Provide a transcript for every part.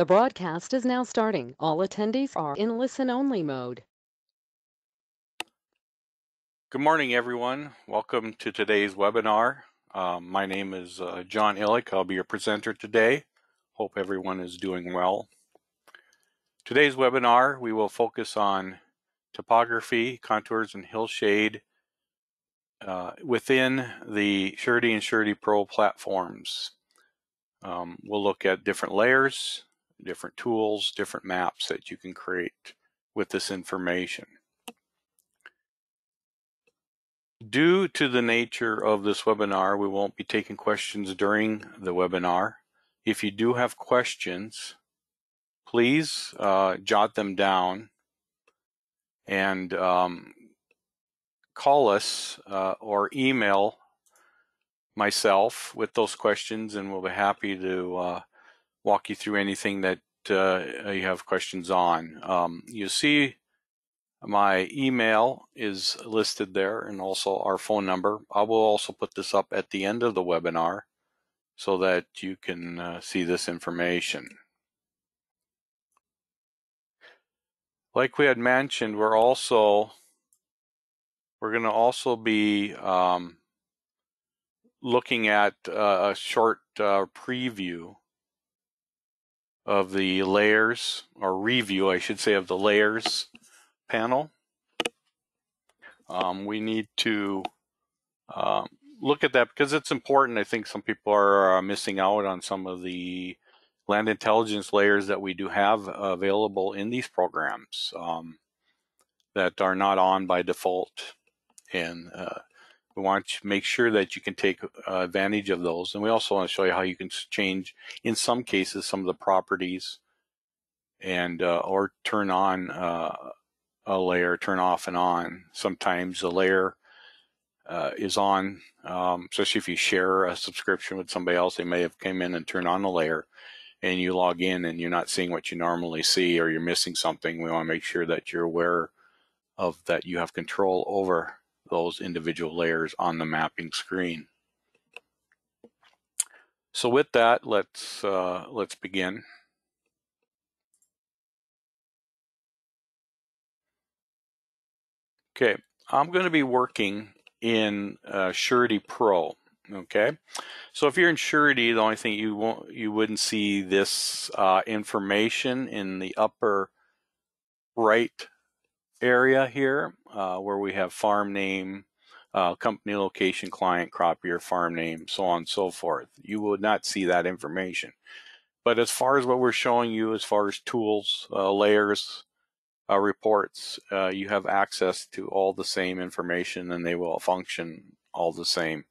The broadcast is now starting. All attendees are in listen-only mode. Good morning, everyone. Welcome to today's webinar. Um, my name is uh, John Illick. I'll be your presenter today. Hope everyone is doing well. Today's webinar, we will focus on topography, contours, and hillshade uh, within the Surety and Surety Pro platforms. Um, we'll look at different layers, different tools, different maps that you can create with this information. Due to the nature of this webinar, we won't be taking questions during the webinar. If you do have questions, please uh, jot them down and um, call us uh, or email myself with those questions, and we'll be happy to uh, walk you through anything that uh, you have questions on. Um, you see my email is listed there and also our phone number. I will also put this up at the end of the webinar so that you can uh, see this information. Like we had mentioned, we're also we're going to also be um, looking at uh, a short uh, preview of the layers, or review, I should say, of the layers panel. Um, we need to um, look at that because it's important. I think some people are uh, missing out on some of the land intelligence layers that we do have available in these programs um, that are not on by default. And uh, we want to make sure that you can take uh, advantage of those. And we also want to show you how you can change, in some cases, some of the properties and uh, or turn on uh, a layer, turn off and on. Sometimes a layer uh, is on, um, especially if you share a subscription with somebody else, they may have came in and turned on the layer and you log in and you're not seeing what you normally see or you're missing something. We want to make sure that you're aware of that you have control over those individual layers on the mapping screen. So with that, let's uh, let's begin. Okay, I'm going to be working in uh, Surety Pro. Okay, so if you're in Surety, the only thing you won't you wouldn't see this uh, information in the upper right area here uh, where we have farm name, uh, company location, client, crop year, farm name, so on and so forth. You would not see that information. But as far as what we're showing you, as far as tools, uh, layers, uh, reports, uh, you have access to all the same information and they will function all the same.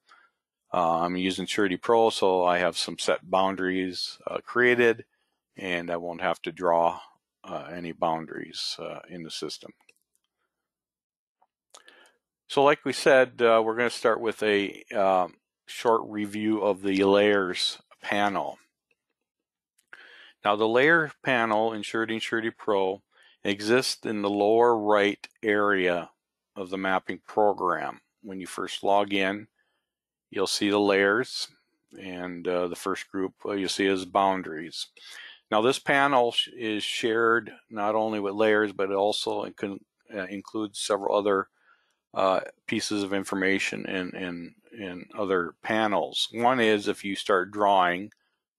Uh, I'm using Surety Pro, so I have some set boundaries created and I won't have to draw any boundaries in the system. So like we said, uh, we're going to start with a um, short review of the layers panel. Now the layer panel in Surety and Surety Pro exists in the lower right area of the mapping program. When you first log in, you'll see the layers and uh, the first group uh, you see is boundaries. Now this panel is shared not only with layers but it also uh, includes several other uh, pieces of information in, in, in other panels. One is if you start drawing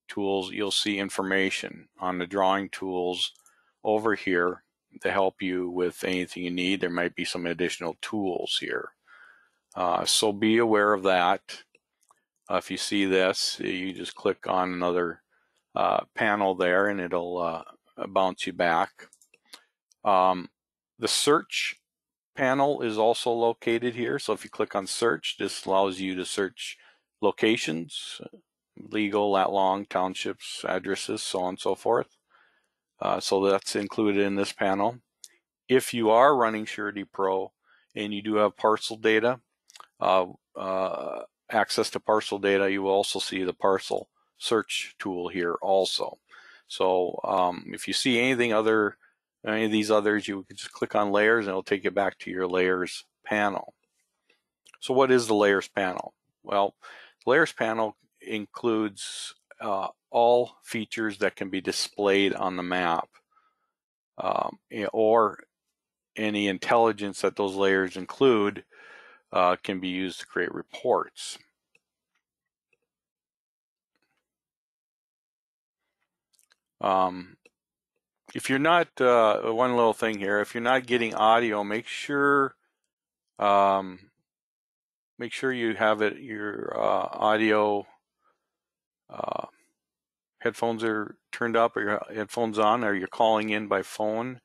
tools, you'll see information on the drawing tools over here to help you with anything you need. There might be some additional tools here. Uh, so be aware of that. Uh, if you see this, you just click on another uh, panel there and it'll uh, bounce you back. Um, the search panel is also located here. So if you click on search, this allows you to search locations, legal, lat long, townships, addresses, so on and so forth. Uh, so that's included in this panel. If you are running Surety Pro and you do have parcel data, uh, uh, access to parcel data, you will also see the parcel search tool here also. So um, if you see anything other any of these others, you can just click on layers and it'll take you back to your layers panel. So what is the layers panel? Well, the layers panel includes uh, all features that can be displayed on the map um, or any intelligence that those layers include uh, can be used to create reports. Um, if you're not, uh, one little thing here, if you're not getting audio, make sure, um, make sure you have it, your uh, audio uh, headphones are turned up or your headphones on or you're calling in by phone.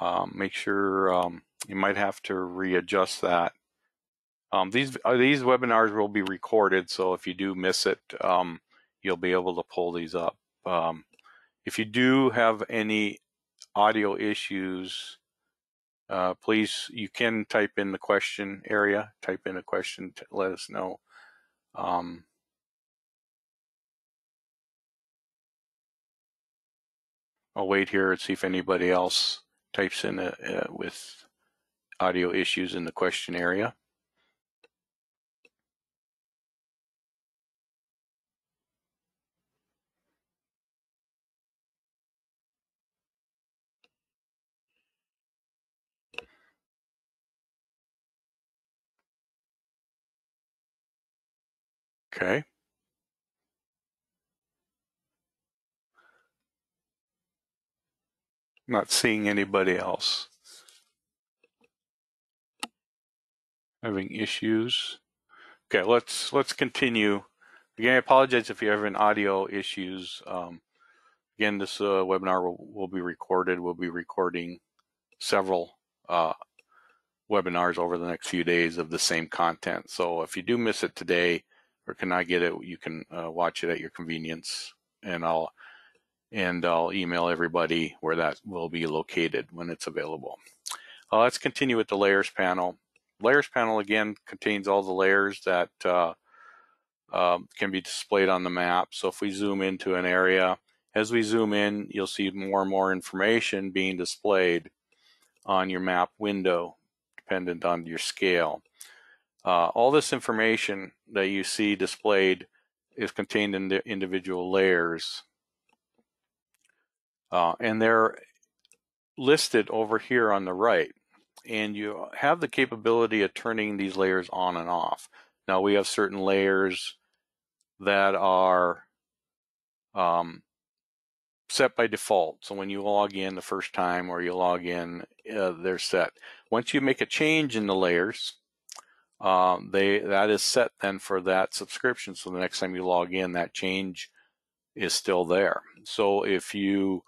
Um, make sure um, you might have to readjust that. Um, these uh, these webinars will be recorded, so if you do miss it, um, you'll be able to pull these up. Um, if you do have any audio issues, uh, please, you can type in the question area, type in a question to let us know. Um, I'll wait here and see if anybody else types in a, uh, with audio issues in the question area. Okay. Not seeing anybody else. Having issues. Okay, let's let's continue. Again, I apologize if you're having audio issues. Um, again, this uh, webinar will, will, be recorded. We'll be recording several uh, webinars over the next few days of the same content. So if you do miss it today or cannot get it, you can uh, watch it at your convenience, and I'll and I'll email everybody where that will be located when it's available. Uh, let's continue with the layers panel. Layers panel again contains all the layers that uh, uh, can be displayed on the map. So if we zoom into an area, as we zoom in, you'll see more and more information being displayed on your map window, dependent on your scale. Uh, all this information that you see displayed is contained in the individual layers uh, and they're listed over here on the right. And you have the capability of turning these layers on and off. Now we have certain layers that are um, set by default. So when you log in the first time or you log in, uh, they're set. Once you make a change in the layers, um, they that is set then for that subscription. So the next time you log in, that change is still there. So if you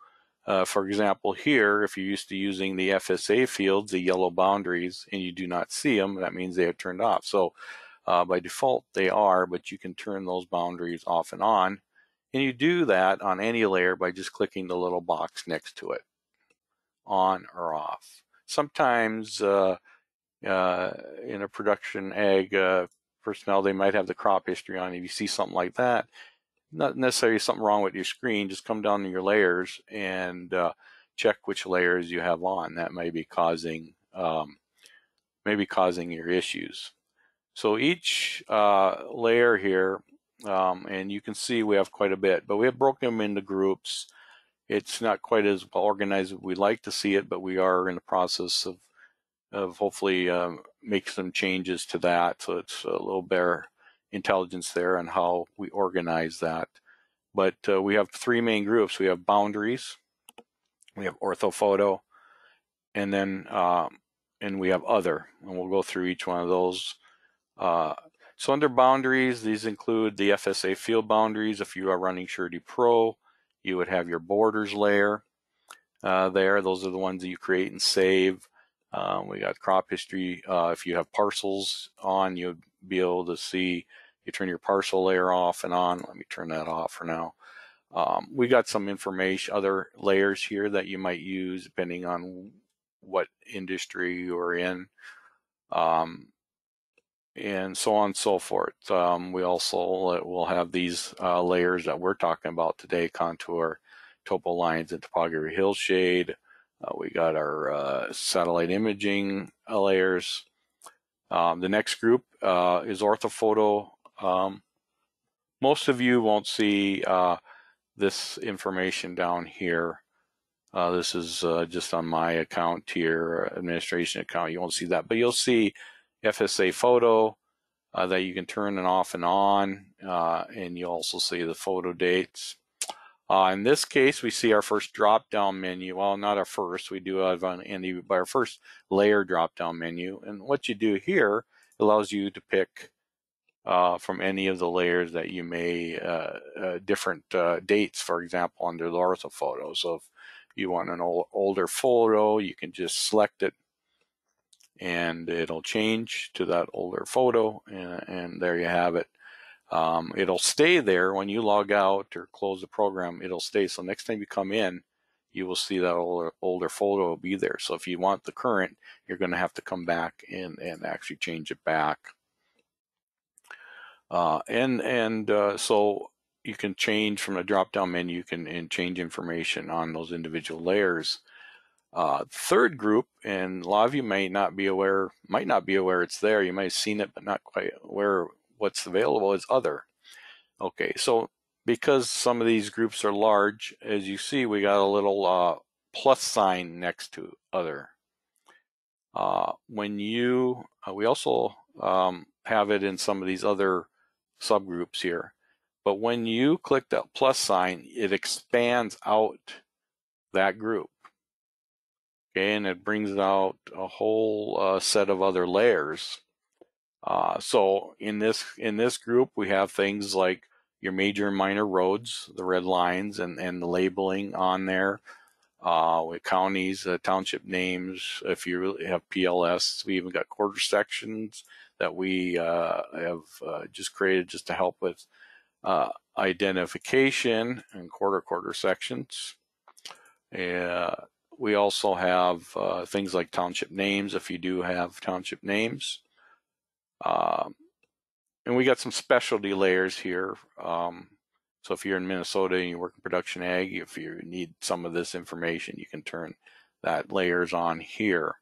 uh, for example, here, if you're used to using the FSA fields, the yellow boundaries, and you do not see them, that means they are turned off. So uh, by default, they are, but you can turn those boundaries off and on. And you do that on any layer by just clicking the little box next to it, on or off. Sometimes uh, uh in a production ag uh, personnel, they might have the crop history on. If you see something like that, not necessarily something wrong with your screen. Just come down to your layers and uh, check which layers you have on. That may be causing um, maybe causing your issues. So each uh, layer here, um, and you can see we have quite a bit, but we have broken them into groups. It's not quite as well organized as we'd like to see it, but we are in the process of of hopefully um, make some changes to that so it's a little better intelligence there on how we organize that. But uh, we have three main groups. We have boundaries, we have orthophoto, and then um, and we have other, and we'll go through each one of those. Uh, so under boundaries, these include the FSA field boundaries. If you are running Surety Pro, you would have your borders layer uh, there. Those are the ones that you create and save. Um, we got crop history. Uh, if you have parcels on, you'll be able to see you turn your parcel layer off and on. Let me turn that off for now. Um, we got some information, other layers here that you might use depending on what industry you're in, um, and so on and so forth. Um, we also will have these uh, layers that we're talking about today, contour, topo lines, and topography hillshade. Uh, we got our uh, satellite imaging layers. Um, the next group uh, is orthophoto um, most of you won't see uh, this information down here. Uh, this is uh, just on my account here, administration account. You won't see that, but you'll see FSA photo that you can turn it off and on, and you also see the photo dates. Uh, in this case, we see our first drop-down menu. Well, not our first. We do have on Andy, but our first layer drop-down menu. And what you do here allows you to pick uh, from any of the layers that you may, uh, uh, different uh, dates, for example, under the orthophoto. So if you want an old, older photo, you can just select it and it'll change to that older photo and, and there you have it. Um, it'll stay there when you log out or close the program, it'll stay. So next time you come in, you will see that older, older photo will be there. So if you want the current, you're going to have to come back and, and actually change it back. Uh, and and uh, so you can change from the drop down menu, you can and change information on those individual layers. Uh, third group, and a lot of you may not be aware, might not be aware it's there. You might have seen it, but not quite aware what's available is other. Okay, so because some of these groups are large, as you see, we got a little uh, plus sign next to other. Uh, when you, uh, we also um, have it in some of these other subgroups here. But when you click that plus sign, it expands out that group. Okay, and it brings out a whole uh, set of other layers. Uh, so in this in this group, we have things like your major and minor roads, the red lines, and and the labeling on there. Uh, with counties, uh, township names. If you have PLS, we even got quarter sections that we uh, have uh, just created just to help with uh, identification and quarter quarter sections. We also have things like township names if you do have township names. Um, and we got some specialty layers here. Um, so if you're in Minnesota and you work in production ag, if you need some of this information, you can turn that layers on here.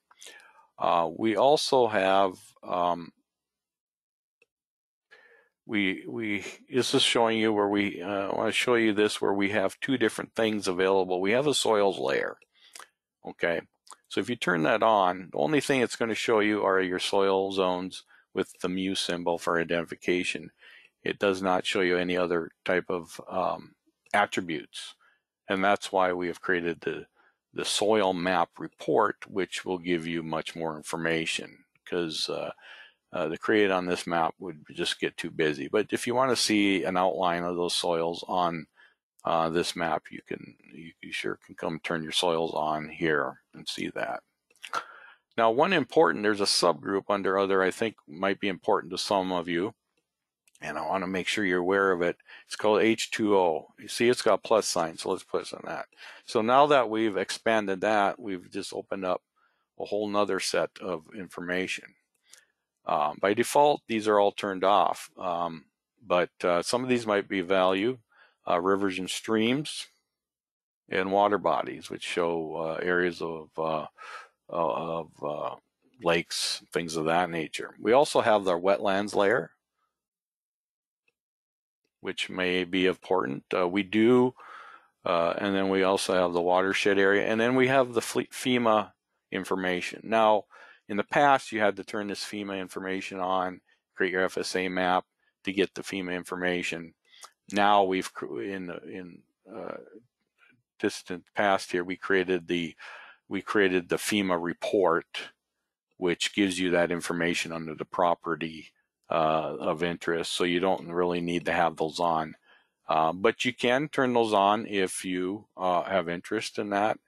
Uh, we also have um, we we this is showing you where we uh, I want to show you this where we have two different things available. We have a soils layer. Okay, so if you turn that on, the only thing it's going to show you are your soil zones with the mu symbol for identification. It does not show you any other type of um, attributes, and that's why we have created the the soil map report, which will give you much more information because uh, uh, the create on this map would just get too busy. But if you want to see an outline of those soils on uh, this map, you can you, you, sure can come turn your soils on here and see that. Now, one important, there's a subgroup under other I think might be important to some of you, and I want to make sure you're aware of it. It's called H2O. You see it's got plus sign, so let's put on that. So now that we've expanded that, we've just opened up a whole nother set of information. Um, by default, these are all turned off, um, but uh, some of these might be value. Uh, rivers and streams and water bodies, which show uh, areas of, uh, of uh, lakes, things of that nature. We also have the wetlands layer, which may be important. we do, and then we also have the watershed area, and then we have the FEMA information. Now, in the past, you had to turn this FEMA information on, create your FSA map to get the FEMA information. Now we've in in uh, distant past here, we created the we created the FEMA report, which gives you that information under the property uh, of interest. So you don't really need to have those on. Uh, but you can turn those on if you uh, have interest in that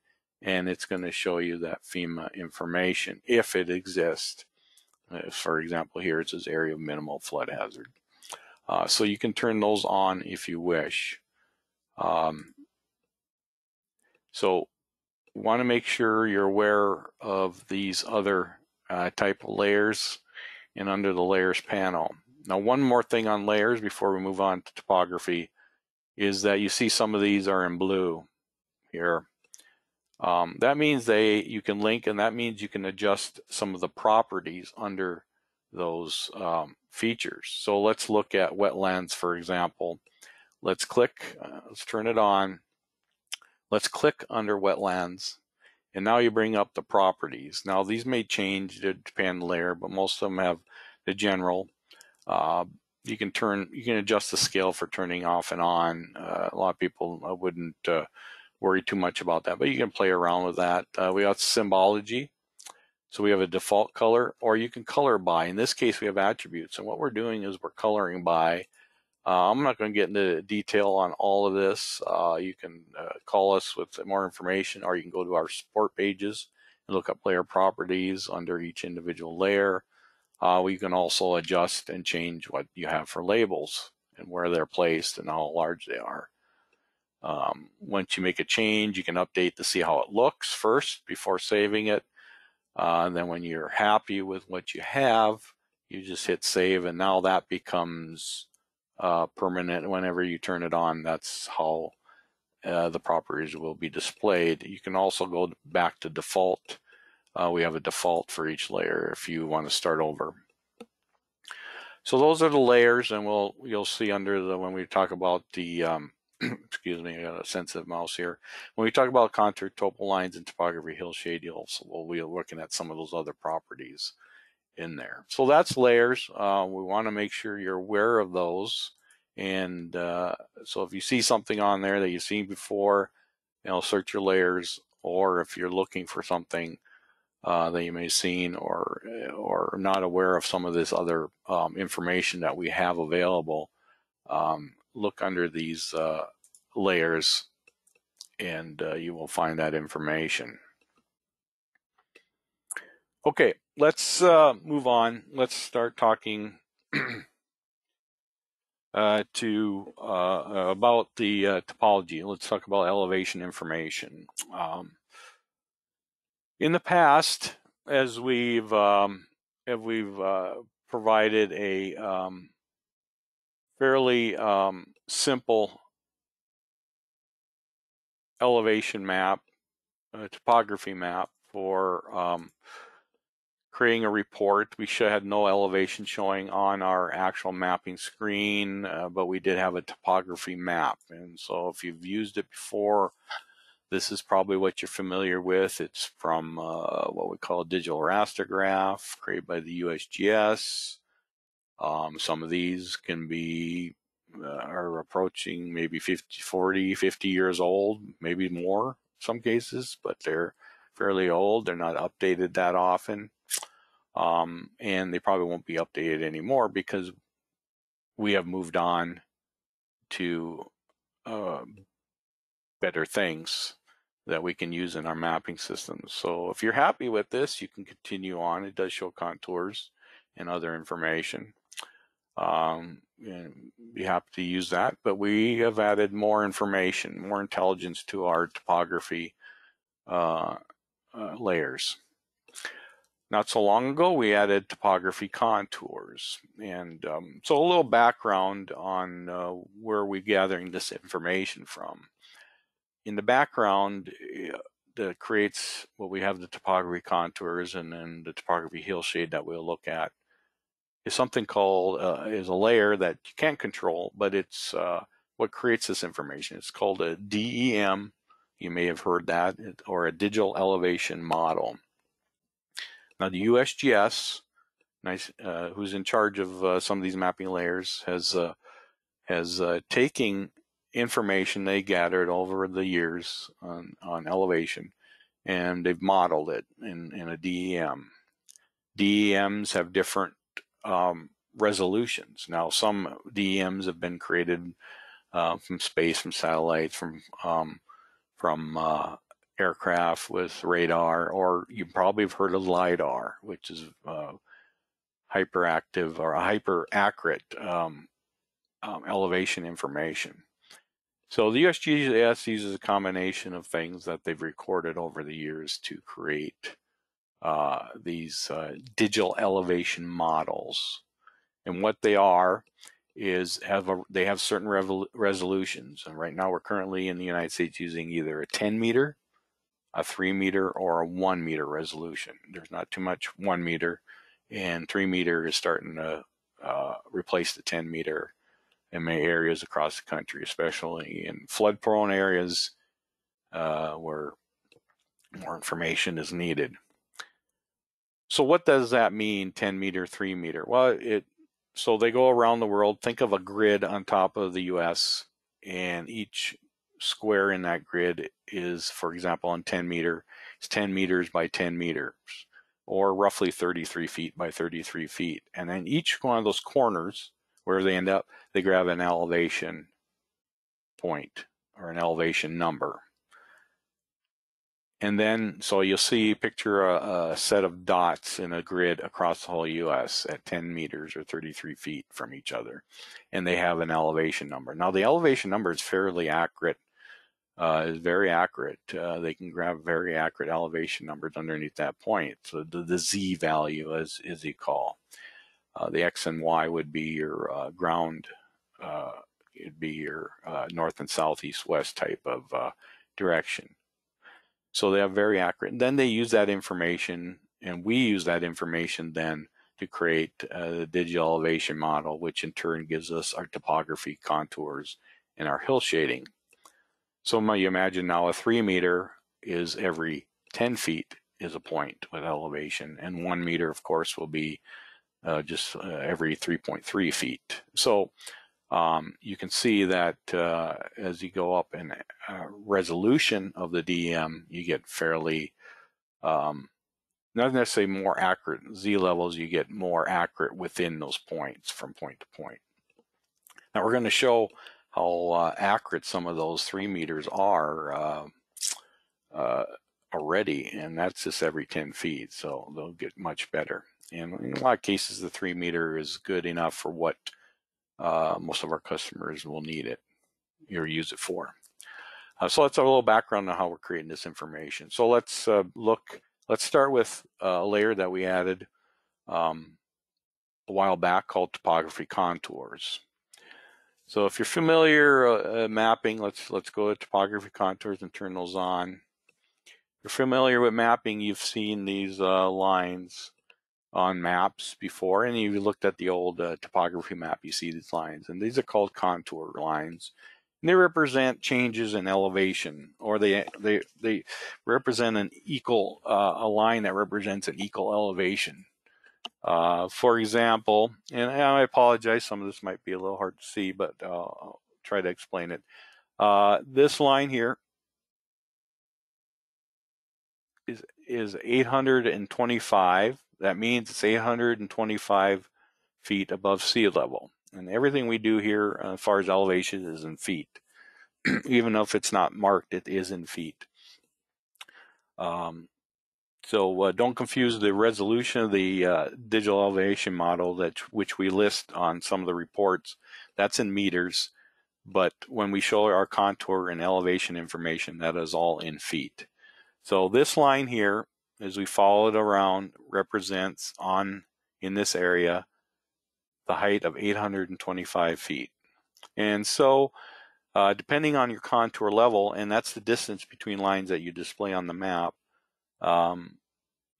and it's going to show you that FEMA information if it exists. Uh, for example, here it says area of minimal flood hazard. Uh, so you can turn those on if you wish. Um, so want to make sure you're aware of these other uh, type of layers and under the layers panel. Now one more thing on layers before we move on to topography is that you see some of these are in blue here. Um, that means they you can link and that means you can adjust some of the properties under those um, features. So let's look at wetlands, for example. Let's click, uh, let's turn it on. Let's click under wetlands. And now you bring up the properties. Now these may change on the layer, but most of them have the general. Uh, you can turn, you can adjust the scale for turning off and on. Uh, a lot of people uh, wouldn't uh, worry too much about that, but you can play around with that. Uh, we got symbology. So we have a default color, or you can color by. In this case, we have attributes. And what we're doing is we're coloring by. Uh, I'm not going to get into detail on all of this. Uh, you can uh, call us with more information, or you can go to our support pages and look up layer properties under each individual layer. Uh, we can also adjust and change what you have for labels and where they're placed and how large they are. Um, once you make a change, you can update to see how it looks first before saving it. Uh, and then when you're happy with what you have, you just hit save, and now that becomes uh, permanent. Whenever you turn it on, that's how uh, the properties will be displayed. You can also go back to default. Uh, we have a default for each layer if you want to start over. So those are the layers, and we'll you'll see under the when we talk about the um, excuse me, I got a sensitive mouse here. When we talk about contour, topo lines, and topography, hill shade, you'll we'll be looking at some of those other properties in there. So that's layers. Uh, we want to make sure you're aware of those. And uh, so if you see something on there that you've seen before, you know, search your layers. Or if you're looking for something uh, that you may have seen or or not aware of some of this other um, information that we have available, um, look under these uh, layers and uh, you will find that information. Okay, let's uh, move on. Let's start talking uh, to uh, about the uh, topology. Let's talk about elevation information. Um, in the past, as we've um, we've provided a um, fairly um, simple elevation map, a topography map for um, creating a report. We should have no elevation showing on our actual mapping screen, uh, but we did have a topography map. And so if you've used it before, this is probably what you're familiar with. It's from uh, what we call a digital raster graph created by the USGS. Um, some of these can be uh, are approaching maybe 50, 40, 50 years old, maybe more in some cases, but they're fairly old. They're not updated that often. Um, and they probably won't be updated anymore because we have moved on to uh, better things that we can use in our mapping systems. So if you're happy with this, you can continue on. It does show contours and other information um, be happy to use that. But we have added more information, more intelligence to our topography uh, uh, layers. Not so long ago, we added topography contours. And um, so a little background on uh, where we're gathering this information from. In the background, uh, that creates what well, we have the topography contours and then the topography hillshade that we'll look at is something called uh, is a layer that you can't control, but it's uh, what creates this information. It's called a DEM. You may have heard that, or a digital elevation model. Now the USGS, nice, uh, who's in charge of uh, some of these mapping layers, has uh, has uh, taken information they gathered over the years on, on elevation, and they've modeled it in, in a DEM. DEMs have different um, resolutions. Now, some DEMs have been created uh, from space, from satellites, from um, from uh, aircraft with radar, or you probably have heard of LIDAR, which is uh, hyperactive or hyper accurate um, um, elevation information. So the USGS uses a combination of things that they've recorded over the years to create uh, these uh, digital elevation models. And what they are is have a, they have certain resolutions. And right now we're currently in the United States using either a 10 meter, a 3 meter, or a 1 meter resolution. There's not too much 1 meter, and 3 meter is starting to uh, replace the 10 meter in many areas across the country, especially in flood prone areas uh, where more information is needed. So what does that mean 10 meter, 3 meter? Well, it so they go around the world. Think of a grid on top of the US and each square in that grid is, for example, on 10 meter, it's 10 meters by 10 meters or roughly 33 feet by 33 feet. And then each one of those corners, where they end up, they grab an elevation point or an elevation number. And then, so you'll see, picture a, a, set of dots in a grid across the whole US at 10 meters or 33 feet from each other. And they have an elevation number. Now, the elevation number is fairly accurate, uh, is very accurate. Uh, they can grab very accurate elevation numbers underneath that point. So the, the Z value, as, you call. Uh, the X and Y would be your uh, ground, uh, it'd be your uh, north and south, east, west type of direction. So they have very accurate. And then they use that information, and we use that information then to create a digital elevation model, which in turn gives us our topography contours and our hill shading. So you imagine now a three meter is every 10 feet is a point with elevation, and one meter, of course, will be uh, just uh, every 3.3 feet. So um, you can see that uh, as you go up in uh, resolution of the DEM, you get fairly, um, not necessarily more accurate Z levels, you get more accurate within those points from point to point. Now we're going to show how uh, accurate some of those three meters are uh, uh, already, and that's just every 10 feet, so they'll get much better. And in a lot of cases, the three meter is good enough for what uh, most of our customers will need it or use it for. Uh, so that's a little background on how we're creating this information. So let's uh, look, let's start with a layer that we added um, a while back called topography contours. So if you're familiar uh, uh, mapping, let's let's go to topography contours and turn those on. If you're familiar with mapping, you've seen these lines on maps before, and you looked at the old uh, topography map, you see these lines, and these are called contour lines. And they represent changes in elevation, or they they they represent an equal uh, a line that represents an equal elevation. Uh, for example, and I apologize, some of this might be a little hard to see, but uh, I'll try to explain it. Uh, this line here is is 825 that means it's 825 feet above sea level. And everything we do here as far as elevation is in feet. Even if it's not marked, it is in feet. Um, so uh, don't confuse the resolution of the uh, digital elevation model that which we list on some of the reports. That's in meters, but when we show our contour and elevation information, that is all in feet. So this line here as we follow it around represents on in this area the height of 825 feet. And so uh, depending on your contour level, and that's the distance between lines that you display on the map, um,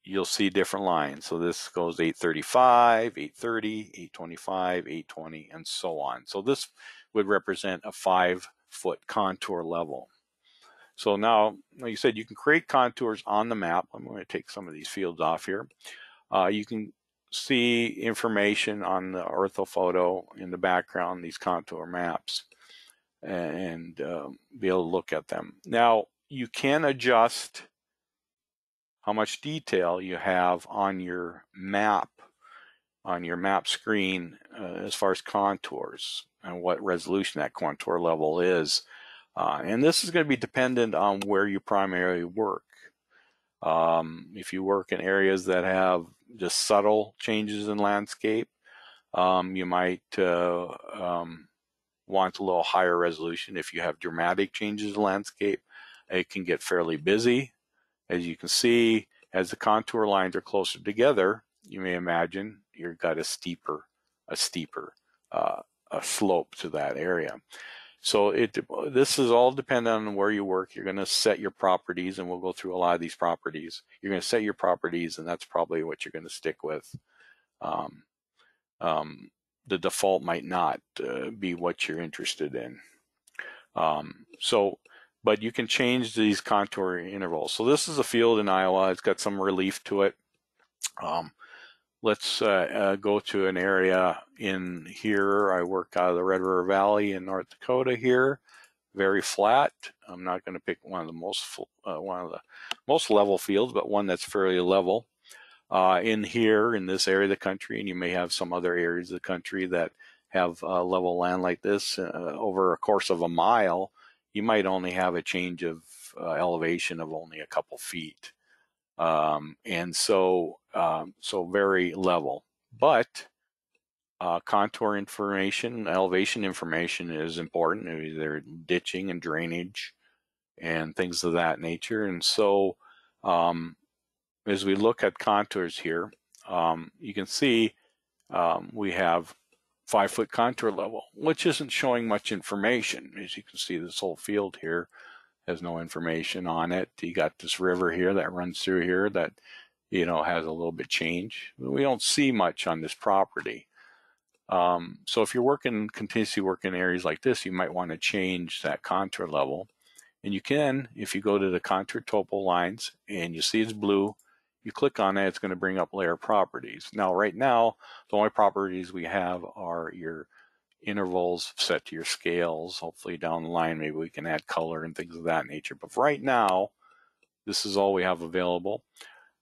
you'll see different lines. So this goes 835, 830, 825, 820, and so on. So this would represent a five foot contour level. So now, like you said, you can create contours on the map. I'm going to take some of these fields off here. Uh, you can see information on the orthophoto in the background, these contour maps, and um, be able to look at them. Now, you can adjust how much detail you have on your map, on your map screen, uh, as far as contours and what resolution that contour level is. Uh, and this is going to be dependent on where you primarily work. Um, if you work in areas that have just subtle changes in landscape, um, you might uh, um, want a little higher resolution. If you have dramatic changes in landscape, it can get fairly busy. As you can see, as the contour lines are closer together, you may imagine you've got a steeper, a steeper uh, a slope to that area. So it this is all dependent on where you work. You're going to set your properties, and we'll go through a lot of these properties. You're going to set your properties, and that's probably what you're going to stick with. Um, um, the default might not uh, be what you're interested in. Um, so, but you can change these contour intervals. So this is a field in Iowa. It's got some relief to it. Um, let's uh, uh, go to an area in here. I work out of the Red River Valley in North Dakota here. Very flat. I'm not going to pick one of the most uh, one of the most level fields, but one that's fairly level. Uh, in here, in this area of the country, and you may have some other areas of the country that have uh, level land like this uh, over a course of a mile, you might only have a change of elevation of only a couple feet. Um, and so, um, so very level. But uh, contour information, elevation information is important. Either ditching and drainage and things of that nature. And so, um, as we look at contours here, um, you can see um, we have five foot contour level, which isn't showing much information. As you can see, this whole field here has no information on it. You got this river here that runs through here that, you know, has a little bit change. We don't see much on this property. Um, so if you're working, continuously working in areas like this, you might want to change that contour level. And you can, if you go to the contour topo lines and you see it's blue, you click on that, it's going to bring up layer properties. Now, right now, the only properties we have are your intervals set to your scales. Hopefully down the line, maybe we can add color and things of that nature. But right now, this is all we have available.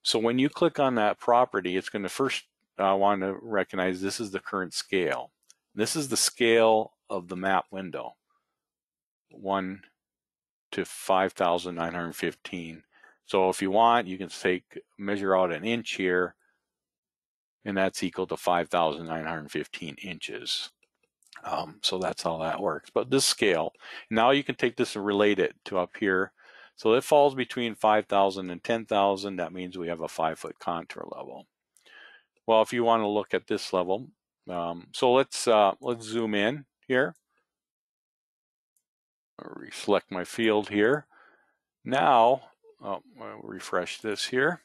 So when you click on that property, it's going to first uh, want to recognize this is the current scale. This is the scale of the map window, 1 to 5,915. So if you want, you can take measure out an inch here, and that's equal to 5,915 inches. Um, so that's how that works. But this scale, now you can take this and relate it to up here. So it falls between 5,000 and 10,000. That means we have a five foot contour level. Well, if you want to look at this level, um, so let's uh, let's zoom in here. I'll my field here. Now, oh, I'll refresh this here.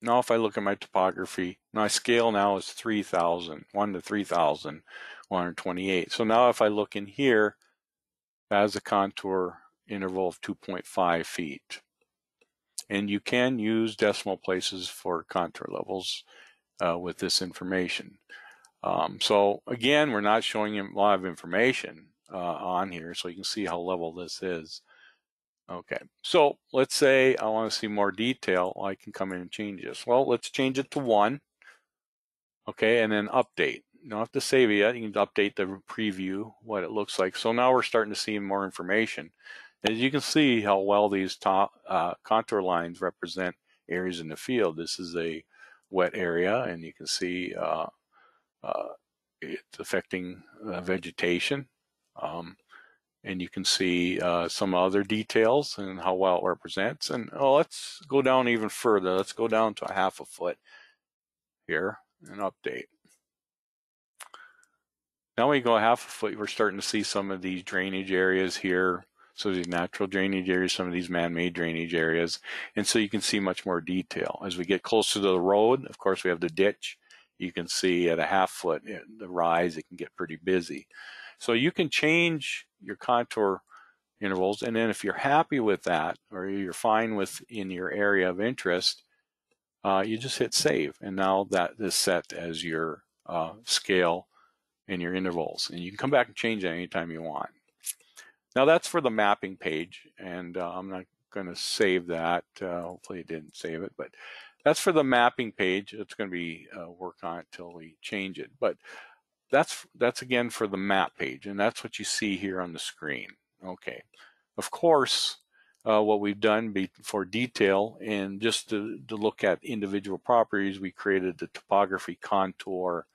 Now if I look at my topography, my scale now is 3,000, 1 to 3,128. So now if I look in here, as a contour interval of 2.5 feet. And you can use decimal places for contour levels uh, with this information. Um, so again, we're not showing a lot of information uh, on here, so you can see how level this is. Okay, so let's say I want to see more detail. I can come in and change this. Well, let's change it to one. Okay, and then update. You don't have to save it yet. You can update the preview, what it looks like. So now we're starting to see more information. As you can see how well these top, uh, contour lines represent areas in the field. This is a wet area, and you can see uh, uh, it's affecting vegetation. Um, and you can see uh, some other details and how well it represents. And oh, let's go down even further. Let's go down to a half a foot here and update. Now we go half a foot, we're starting to see some of these drainage areas here. So these natural drainage areas, some of these man-made drainage areas. And so you can see much more detail. As we get closer to the road, of course, we have the ditch. You can see at a half foot, the rise, it can get pretty busy. So you can change your contour intervals. And then if you're happy with that, or you're fine with in your area of interest, uh, you just hit save. And now that is set as your uh, scale and your intervals. And you can come back and change it anytime you want. Now that's for the mapping page. And uh, I'm not going to save that. Uh, hopefully it didn't save it, but that's for the mapping page. It's going to be uh, work on it till we change it. But that's that's again for the map page and that's what you see here on the screen. Okay. Of course uh, what we've done be, for detail and just to, to look at individual properties we created the topography contour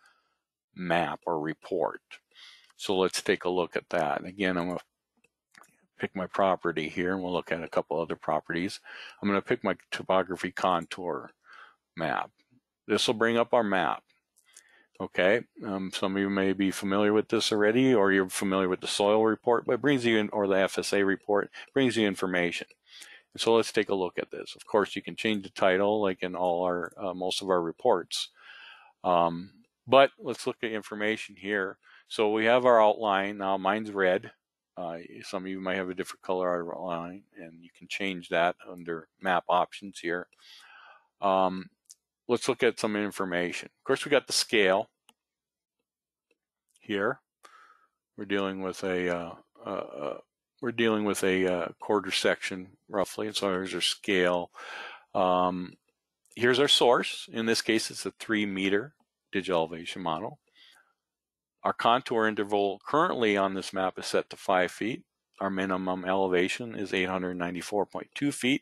map or report. So let's take a look at that. Again I'm going to pick my property here and we'll look at a couple other properties. I'm going to pick my topography contour map. This will bring up our map Okay, um, some of you may be familiar with this already, or you're familiar with the soil report, but brings you in, or the FSA report, brings you information. So let's take a look at this. Of course, you can change the title like in all our, uh, most of our reports. Um, but let's look at information here. So we have our outline. Now mine's red. Uh, some of you might have a different color outline and you can change that under map options here. Um, let's look at some information. Of course, we got the scale here. We're dealing with a uh, uh, uh we're dealing with a uh, quarter section roughly. And so here's our scale. Um, here's our source. In this case, it's a three meter digital elevation model. Our contour interval currently on this map is set to five feet. Our minimum elevation is 894.2 feet.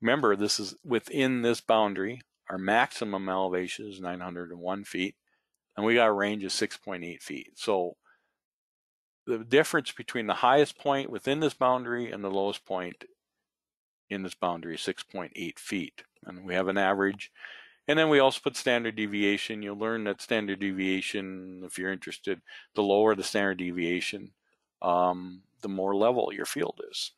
Remember, this is within this boundary. Our maximum elevation is 901 feet, and we got a range of 6.8 feet. So the difference between the highest point within this boundary and the lowest point in this boundary is 6.8 feet. And we have an average. And then we also put standard deviation. You'll learn that standard deviation, if you're interested, the lower the standard deviation, um, the more level your field is.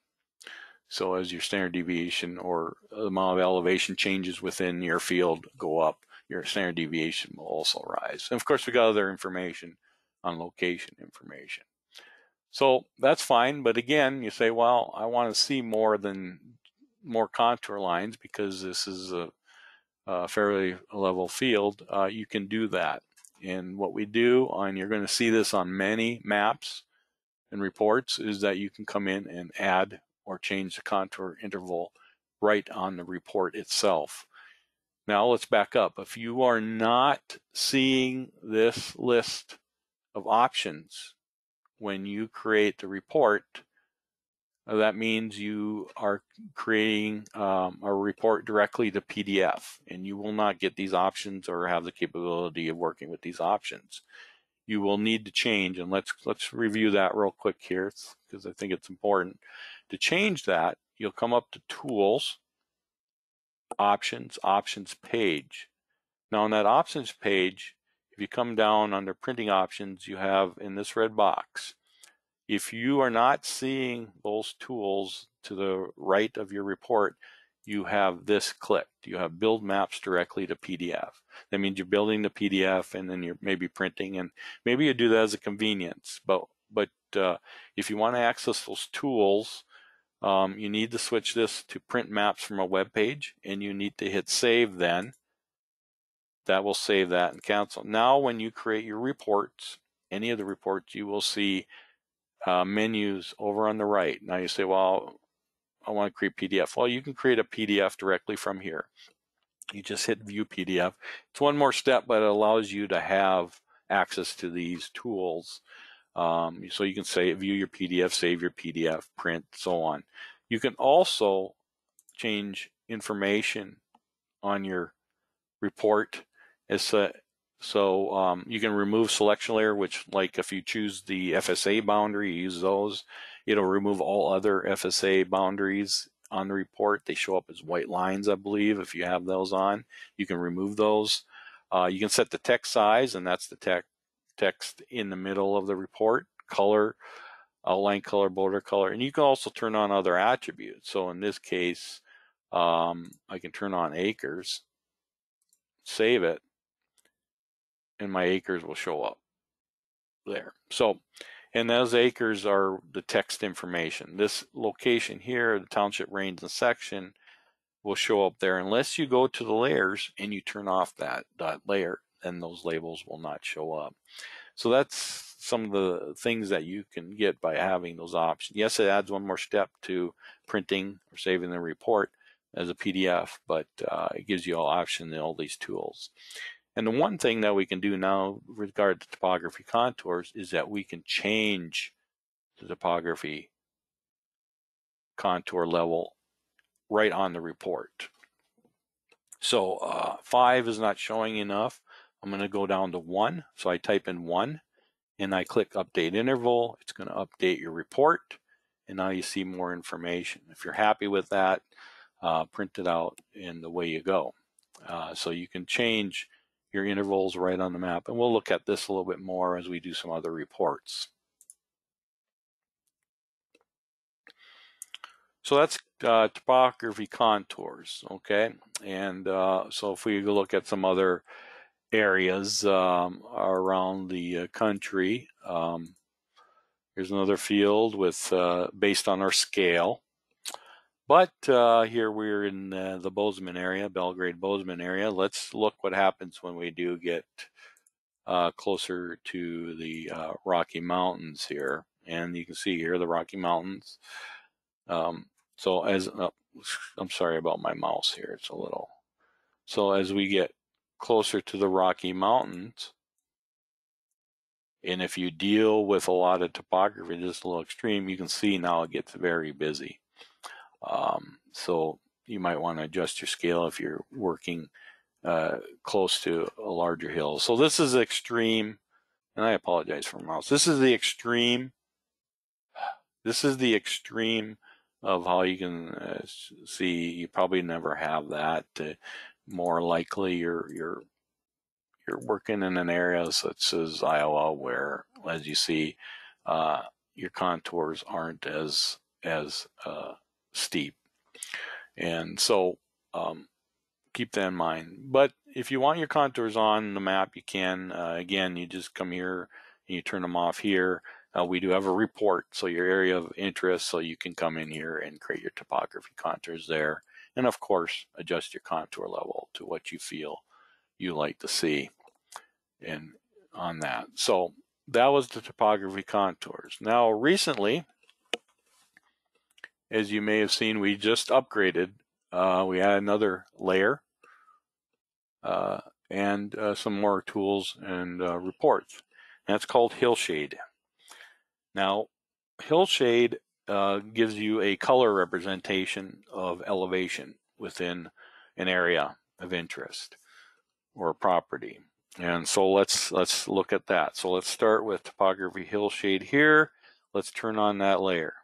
So as your standard deviation or the amount of elevation changes within your field go up, your standard deviation will also rise. And of course, we got other information on location information. So that's fine. But again, you say, well, I want to see more than more contour lines because this is a, a fairly level field. Uh, you can do that. And what we do, and you're going to see this on many maps and reports, is that you can come in and add or change the contour interval right on the report itself. Now let's back up. If you are not seeing this list of options when you create the report, uh, that means you are creating um, a report directly to PDF, and you will not get these options or have the capability of working with these options. You will need to change, and let's let's review that real quick here because I think it's important. To change that, you'll come up to Tools, Options, Options page. Now on that Options page, if you come down under printing options, you have in this red box, if you are not seeing those tools to the right of your report, you have this clicked. You have build maps directly to PDF. That means you're building the PDF and then you're maybe printing and maybe you do that as a convenience. But but uh, if you want to access those tools, um, you need to switch this to print maps from a web page and you need to hit save then that will save that and cancel. Now, when you create your reports, any of the reports, you will see uh, menus over on the right. Now you say, well, I want to create PDF. Well, you can create a PDF directly from here. You just hit view PDF. It's one more step, but it allows you to have access to these tools. Um, so you can say view your PDF, save your PDF, print, so on. You can also change information on your report a, so um, you can remove selection layer, which like if you choose the FSA boundary, you use those, it'll remove all other FSA boundaries on the report. They show up as white lines, I believe, if you have those on. You can remove those. Uh, you can set the text size, and that's the text text in the middle of the report, color, outline color, border color, and you can also turn on other attributes. So in this case, um, I can turn on acres, save it, and my acres will show up there. So, and those acres are the text information. This location here, the township range and section, will show up there unless you go to the layers and you turn off that, that layer, then those labels will not show up. So that's some of the things that you can get by having those options. Yes, it adds one more step to printing or saving the report as a PDF, but uh, it gives you all option in all these tools. And the one thing that we can do now with regard to topography contours is that we can change the topography contour level right on the report. So uh, five is not showing enough. I'm going to go down to one. So I type in one and I click update interval. It's going to update your report. And now you see more information. If you're happy with that, uh, print it out and the way you go. Uh, so you can change your intervals right on the map. And we'll look at this a little bit more as we do some other reports. So that's uh, topography contours, okay? And uh, so if we look at some other areas um, around the uh, country, um, here's another field with uh, based on our scale. But uh, here we're in uh, the Bozeman area, Belgrade Bozeman area. Let's look what happens when we do get closer to the Rocky Mountains here. And you can see here the Rocky Mountains. Um, so as uh, I'm sorry about my mouse here, it's a little. So as we get closer to the Rocky Mountains, and if you deal with a lot of topography, just a little extreme, you can see now it gets very busy. Um, so you might want to adjust your scale if you're working uh, close to a larger hill. So this is extreme, and I apologize for mouse. This is the extreme. This is the extreme of how you can uh, see you probably never have that uh, more likely you're you're you're working in an area such as Iowa where as you see uh, your contours aren't as as uh, steep. And so um, keep that in mind. But if you want your contours on the map you can. Uh, again you just come here and you turn them off here. Uh, we do have a report, so your area of interest, so you can come in here and create your topography contours there. And of course, adjust your contour level to what you feel you like to see and on that. So that was the topography contours. Now recently, as you may have seen, we just upgraded. Uh, we added another layer uh, and uh, some more tools and uh, reports. And that's called Hillshade. Now, Hillshade uh, gives you a color representation of elevation within an area of interest or property. And so let's let's look at that. So let's start with topography hillshade here. Let's turn on that layer.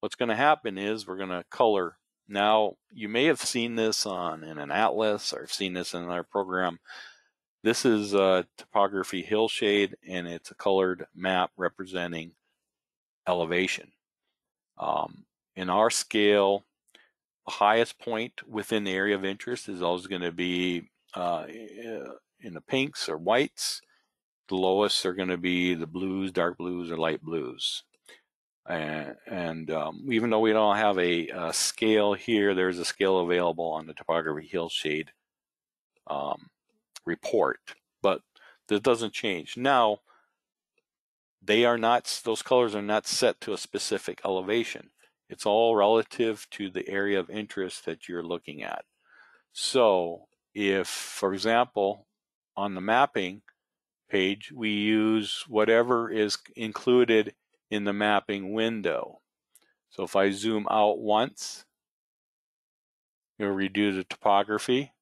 What's going to happen is we're going to color. Now you may have seen this on in an atlas or seen this in our program this is a topography hillshade and it's a colored map representing elevation. Um, in our scale, the highest point within the area of interest is always going to be uh, in the pinks or whites. The lowest are going to be the blues, dark blues, or light blues. And, and um, even though we don't have a, a, scale here, there's a scale available on the topography hillshade um, report, but that doesn't change. Now, they are not, those colors are not set to a specific elevation. It's all relative to the area of interest that you're looking at. So if, for example, on the mapping page, we use whatever is included in the mapping window. So if I zoom out once, it'll redo the topography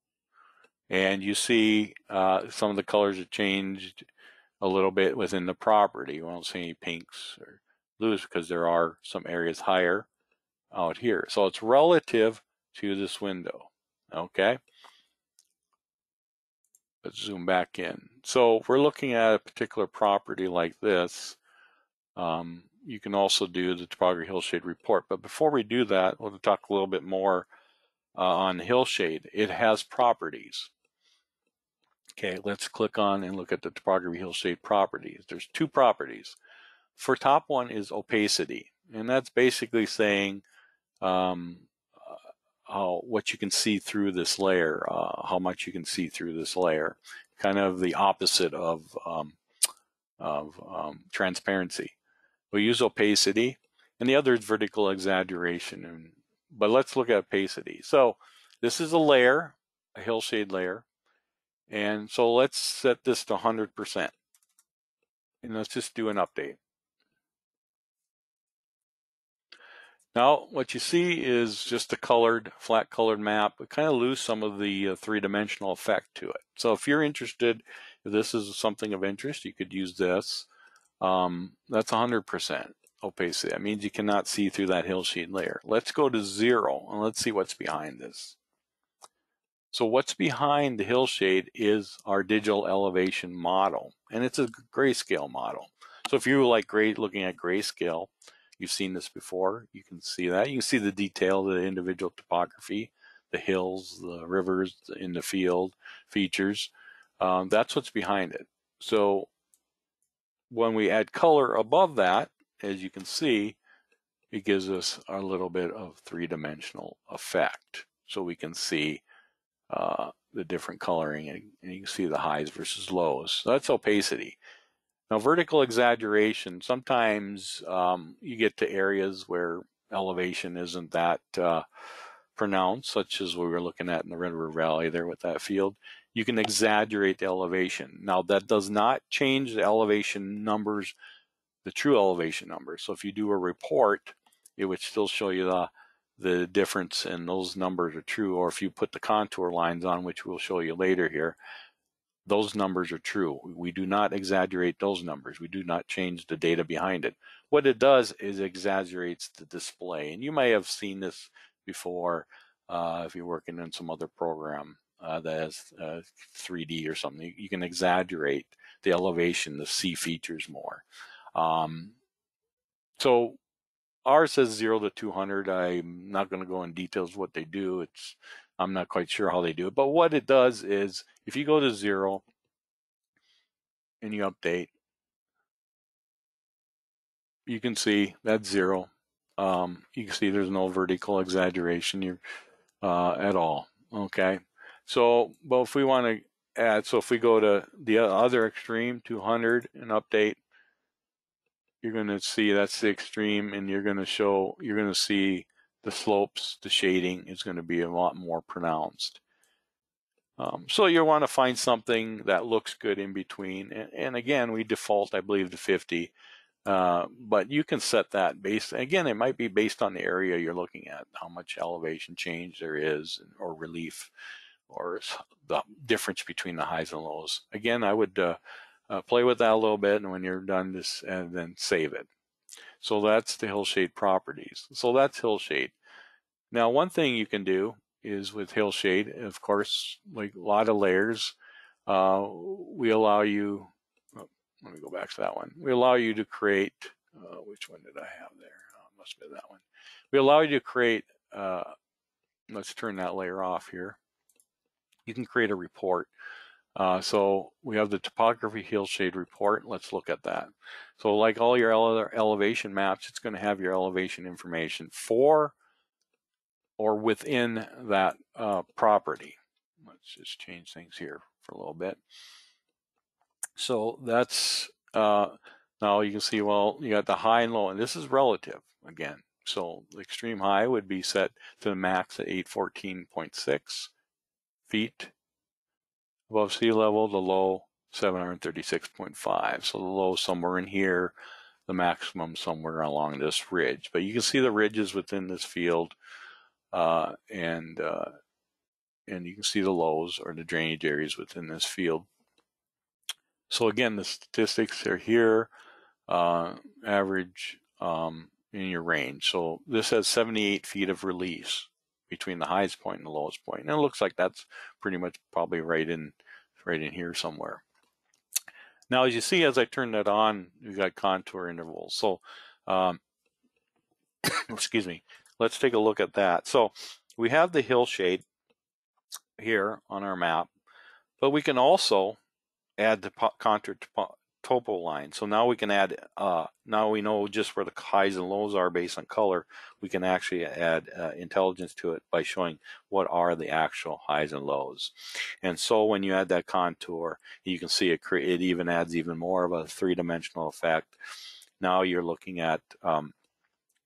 and you see uh, some of the colors have changed a little bit within the property. You won't see any pinks or blues because there are some areas higher out here. So it's relative to this window, okay? Let's zoom back in. So if we're looking at a particular property like this, um, you can also do the topography hillshade report. But before we do that, we'll talk a little bit more uh, on hillshade. It has properties. Okay, let's click on and look at the topography hillshade properties. There's two properties. For top one is opacity, and that's basically saying um, uh, how, what you can see through this layer, uh, how much you can see through this layer. Kind of the opposite of, um, of um, transparency. We use opacity, and the other is vertical exaggeration. And, but let's look at opacity. So this is a layer, a hillshade layer. And so let's set this to 100%. And let's just do an update. Now, what you see is just a colored, flat colored map. We kind of lose some of the uh, three-dimensional effect to it. So if you're interested, if this is something of interest, you could use this. Um, that's 100% opacity. That means you cannot see through that hill hillshade layer. Let's go to zero and let's see what's behind this. So what's behind the hillshade is our digital elevation model, and it's a grayscale model. So if you like great looking at grayscale, You've seen this before. You can see that. You can see the detail of the individual topography, the hills, the rivers in the field, features. Um, that's what's behind it. So when we add color above that, as you can see, it gives us a little bit of three-dimensional effect. So we can see uh, the different coloring and, and, you can see the highs versus lows. So that's opacity. Now vertical exaggeration, sometimes um, you get to areas where elevation isn't that uh, pronounced, such as we were looking at in the Red River Valley there with that field. You can exaggerate the elevation. Now that does not change the elevation numbers, the true elevation numbers. So if you do a report, it would still show you the the difference and those numbers are true, or if you put the contour lines on, which we'll show you later here, those numbers are true. We do not exaggerate those numbers. We do not change the data behind it. What it does is exaggerates the display. And you may have seen this before uh, if you're working in some other program uh, that has uh, 3D or something. You can exaggerate the elevation, the C features more. Um, so ours says zero to 200. I'm not going to go in details what they do. It's I'm not quite sure how they do it, but what it does is if you go to zero and you update, you can see that's zero. Um, you can see there's no vertical exaggeration here uh, at all. Okay, so but if we want to add, so if we go to the other extreme, 200 and update, you're going to see that's the extreme and you're going to show you're going to see the slopes the shading is going to be a lot more pronounced. Um, so you want to find something that looks good in between and, and again we default i believe to 50 uh, but you can set that based again it might be based on the area you're looking at how much elevation change there is or relief or the difference between the highs and lows. Again i would uh, uh, play with that a little bit, and when you're done, just and then save it. So that's the hillshade properties. So that's hillshade. Now, one thing you can do is with hillshade, of course, like a lot of layers, uh, we allow you. Oh, let me go back to that one. We allow you to create. Uh, which one did I have there? Oh, must be that one. We allow you to create. Uh, let's turn that layer off here. You can create a report uh, so we have the topography hillshade report. Let's look at that. So like all your ele elevation maps, it's going to have your elevation information for or within that uh, property. Let's just change things here for a little bit. So that's, uh, now you can see, well, you got the high and low, and this is relative again. So the extreme high would be set to the max at 814.6 feet above sea level, the low 736.5. So the low somewhere in here, the maximum somewhere along this ridge. But you can see the ridges within this field, uh, and uh, and you can see the lows or the drainage areas within this field. So again, the statistics are here, uh, average um, in your range. So this has 78 feet of release between the highest point and the lowest point. And it looks like that's pretty much probably right in right in here somewhere. Now, as you see, as I turn that on, you got contour intervals. So, um, excuse me, let's take a look at that. So we have the hillshade here on our map, but we can also add the contour topo line. So now we can add, uh, now we know just where the highs and lows are based on color. We can actually add uh, intelligence to it by showing what are the actual highs and lows. And so when you add that contour, you can see it, it even adds even more of a three-dimensional effect. Now you're looking at um,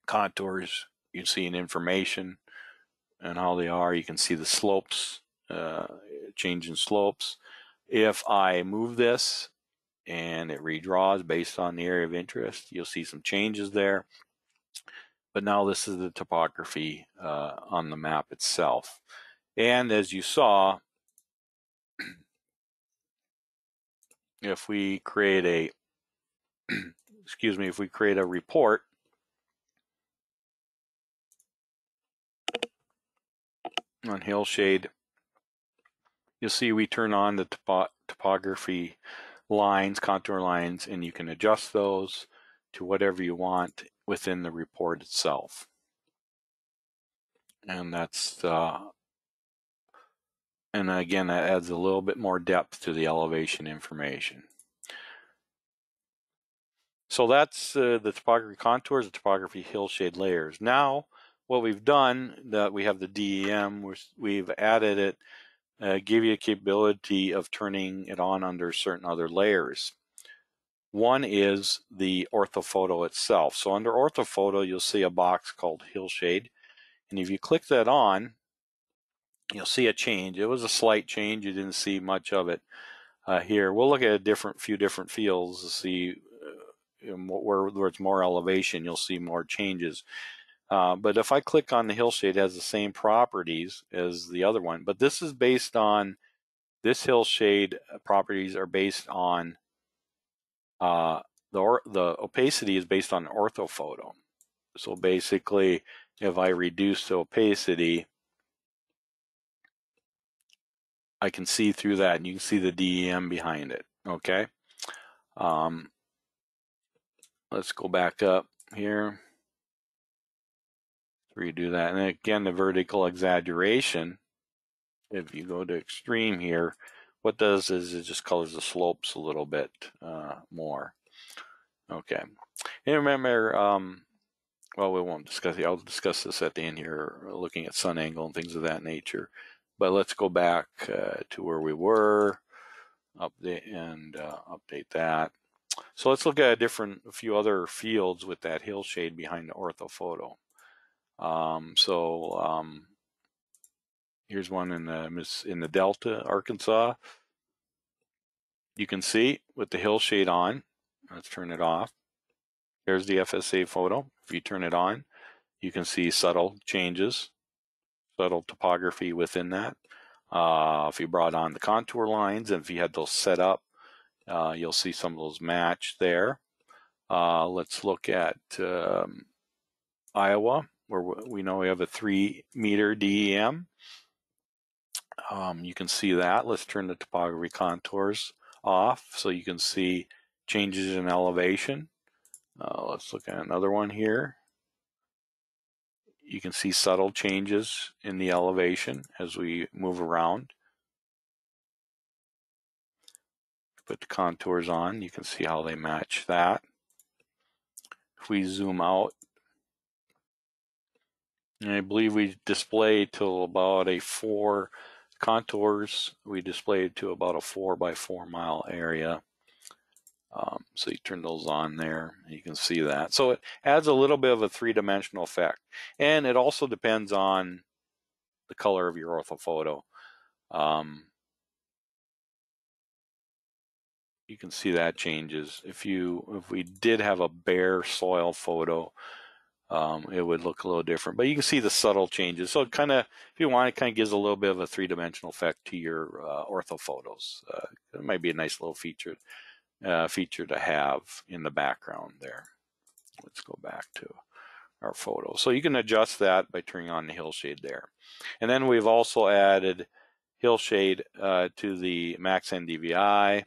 contours, you see an information and how they are. You can see the slopes, uh, change in slopes. If I move this and it redraws based on the area of interest. You'll see some changes there. But now this is the topography uh, on the map itself. And as you saw, if we create a, excuse me, if we create a report, on Hillshade, you'll see we turn on the topo topography lines, contour lines, and you can adjust those to whatever you want within the report itself. And that's, uh, and again, that adds a little bit more depth to the elevation information. So that's uh, the topography contours, the topography hillshade layers. Now, what we've done, that we have the DEM, we've added it, uh, give you a capability of turning it on under certain other layers. One is the orthophoto itself. So under orthophoto, you'll see a box called hillshade. And if you click that on, you'll see a change. It was a slight change. You didn't see much of it uh, here. We'll look at a different few different fields to see where, where it's more elevation, you'll see more changes. Uh, but if I click on the hillshade, it has the same properties as the other one. But this is based on, this hillshade properties are based on, uh, the, the opacity is based on orthophoto. So basically, if I reduce the opacity, I can see through that and you can see the DEM behind it, okay? Um, Let's go back up here. Redo that. And again, the vertical exaggeration, if you go to extreme here, what does is it just colors the slopes a little bit uh, more. Okay. And remember, um, well, we won't discuss it. I'll discuss this at the end here, looking at sun angle and things of that nature. But let's go back uh, to where we were, update and uh, update that. So let's look at a different, a few other fields with that hillshade behind the orthophoto. Um, so um, here's one in the in the Delta, Arkansas. You can see with the hillshade on. Let's turn it off. There's the FSA photo. If you turn it on, you can see subtle changes, subtle topography within that. Uh, if you brought on the contour lines and if you had those set up uh, you'll see some of those match there. Uh, let's look at um, Iowa, where we know we have a three meter DEM. Um, you can see that. Let's turn the topography contours off so you can see changes in elevation. Uh, let's look at another one here. You can see subtle changes in the elevation as we move around. put the contours on, you can see how they match that. If we zoom out, I believe we display to about a four contours. We displayed to about a four by four mile area. Um, so you turn those on there, you can see that. So it adds a little bit of a three-dimensional effect. And it also depends on the color of your orthophoto. Um, you can see that changes. If you if we did have a bare soil photo, um, it would look a little different. But you can see the subtle changes. So it kind of, if you want, it kind of gives a little bit of a three-dimensional effect to your uh, ortho photos. Uh, it might be a nice little feature uh, feature to have in the background there. Let's go back to our photo. So you can adjust that by turning on the hillshade there. And then we've also added hillshade uh, to the max NDVI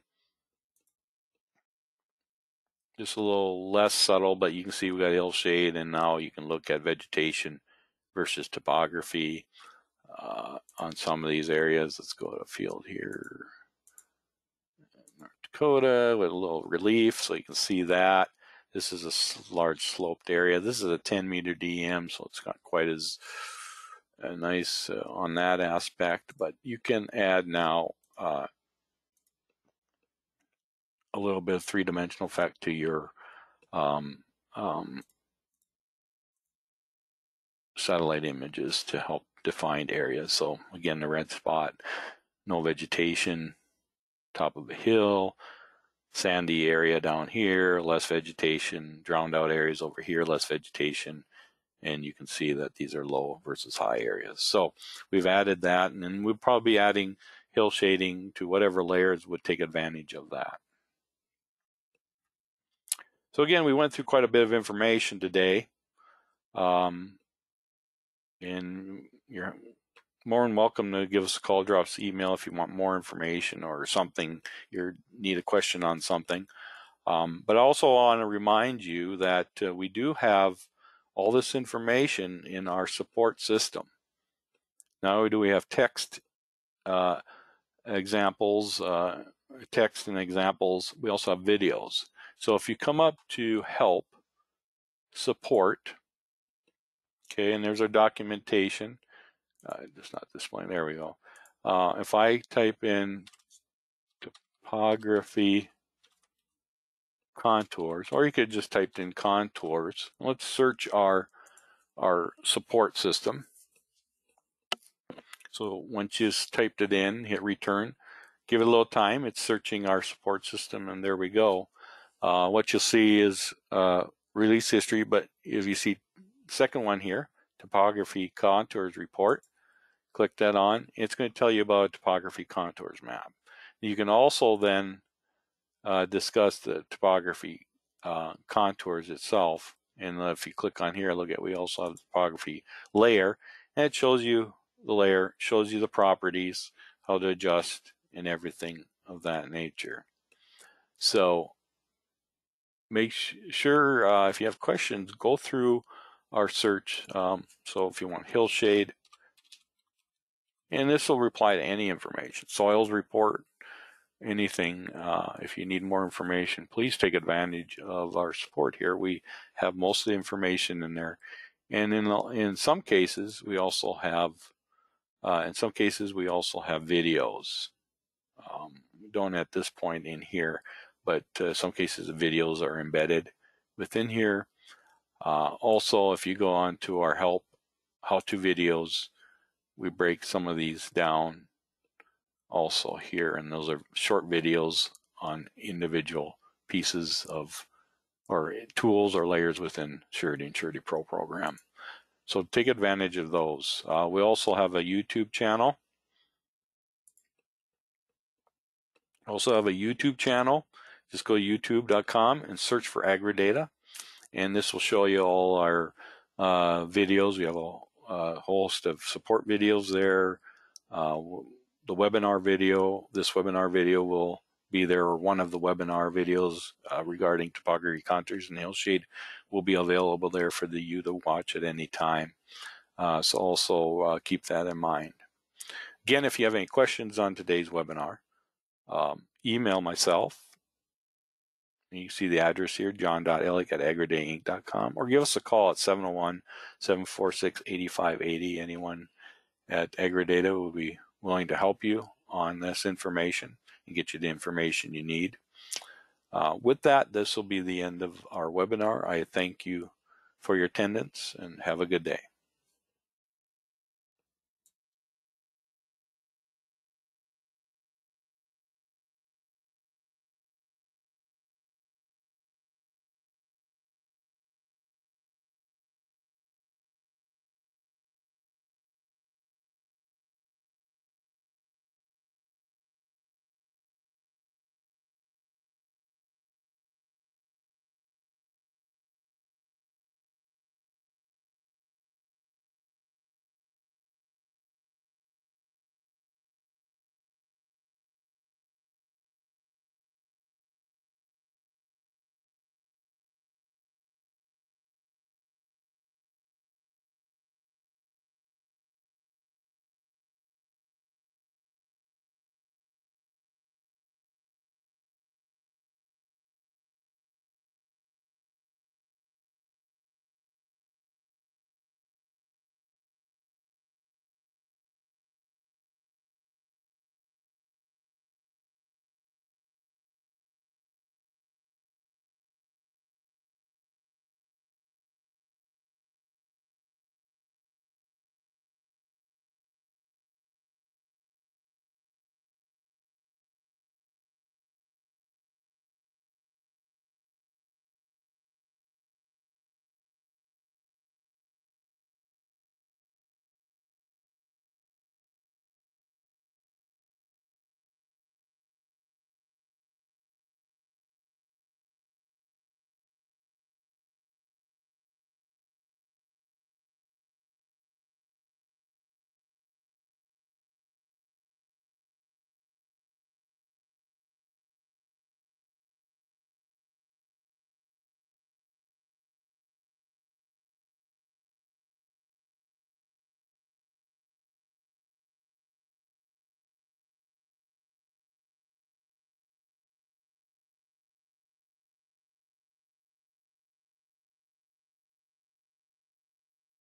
just a little less subtle, but you can see we've got hillshade, and now you can look at vegetation versus topography uh, on some of these areas. Let's go to field here, North Dakota, with a little relief, so you can see that. This is a large sloped area. This is a 10 meter DEM, so it's not quite as uh, nice uh, on that aspect, but you can add now uh, a little bit of three-dimensional effect to your um, um, satellite images to help define areas. So again, the red spot, no vegetation, top of a hill, sandy area down here, less vegetation, drowned out areas over here, less vegetation. And you can see that these are low versus high areas. So we've added that and then we'll probably be adding hill shading to whatever layers would take advantage of that. So again, we went through quite a bit of information today. Um, and you're more than welcome to give us a call, drop us an email if you want more information or something, you need a question on something. Um, but I also want to remind you that uh, we do have all this information in our support system. Not only do we have text uh, examples, uh, text and examples, we also have videos. So if you come up to help, support, okay, and there's our documentation. Uh, it's not displaying, there we go. Uh, if I type in topography contours, or you could just type in contours. Let's search our, our support system. So once you've typed it in, hit return, give it a little time. It's searching our support system, and there we go. Uh, what you'll see is uh, release history, but if you see second one here, topography contours report, click that on. It's going to tell you about a topography contours map. You can also then uh, discuss the topography uh, contours itself. And if you click on here, look at we also have the topography layer, and it shows you the layer, shows you the properties, how to adjust, and everything of that nature. So make sure uh, if you have questions, go through our search. Um, so if you want hillshade, and this will reply to any information, soils report, anything. Uh, if you need more information, please take advantage of our support here. We have most of the information in there. And in, in some cases, we also have uh, in some cases, we also have videos. Um, don't at this point in here, but uh, some cases the videos are embedded within here. Uh, also, if you go on to our help how-to videos, we break some of these down also here, and those are short videos on individual pieces of or tools or layers within Surety and Surety Pro program. So take advantage of those. Uh, we also have a YouTube channel. Also have a YouTube channel. Just go to youtube.com and search for AgriData. And this will show you all our uh, videos. We have a, a, host of support videos there. Uh, the webinar video, this webinar video will be there, or one of the webinar videos uh, regarding topography contours and hillshade will be available there for the, you to watch at any time. Uh, so also uh, keep that in mind. Again, if you have any questions on today's webinar, um, email myself. You can see the address here, john.ellick at agridatainc.com, or give us a call at 701-746-8580. Anyone at AgriData will be willing to help you on this information and get you the information you need. Uh, with that, this will be the end of our webinar. I thank you for your attendance and have a good day.